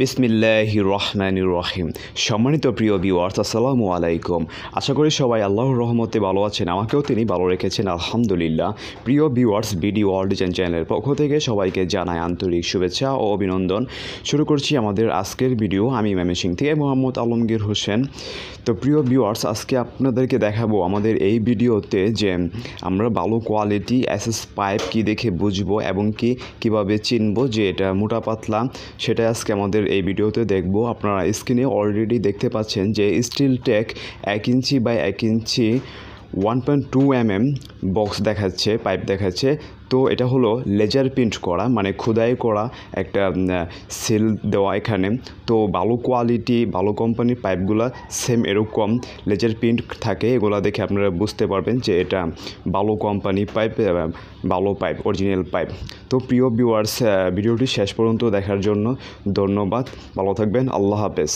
বিসমিল্লাহ রহমান রহিম। সম্মানিত প্রিয় ভিউয়ার্স আসসালামু আলাইকুম। আশা করি সবাই আল্লাহর রহমতে ভালো আছেন, আমাকেও তিনি ভালো রেখেছেন, আলহামদুলিল্লাহ। প্রিয় ভিউয়ার্স বিডি ওয়ার্ল্ড ডিজাইন চ্যানেলের পক্ষ থেকে সবাইকে জানাই আন্তরিক শুভেচ্ছা ও অভিনন্দন। শুরু করছি আমাদের আজকের ভিডিও আমি সিং থেকে মোহাম্মদ আলমগীর হোসেন। তো প্রিয় ভিউয়ার্স আজকে আপনাদেরকে দেখাবো আমাদের এই ভিডিওতে যে আমরা ভালো কোয়ালিটি এসএস পাইপ কি দেখে বুঝব এবং কি, কীভাবে চিনবো যে এটা মোটা পাতলা সেটা আজকে আমাদের এই ভিডিওতে দেখব। আপনারা স্ক্রিনে অলরেডি দেখতে পাচ্ছেন যে স্টিল টেক এক ইঞ্চি বাই এক inch one point two M M box দেখাচ্ছে পাইপ দেখাচ্ছে। তো এটা হলো লেজার প্রিন্ট করা মানে খোদাই করা একটা সেল দেওয়া এখানে। তো ভালো কোয়ালিটি ভালো কোম্পানির পাইপগুলো সেম এরকম লেজার প্রিন্ট থাকে। এগুলো দেখে আপনারা বুঝতে পারবেন যে এটা ভালো কোম্পানি পাইপ ভালো পাইপ অরিজিনাল পাইপ তো প্রিয় ভিউয়ার্স ভিডিওটি শেষ পর্যন্ত দেখার জন্য ধন্যবাদ। ভালো থাকবেন, আল্লাহ হাফেজ।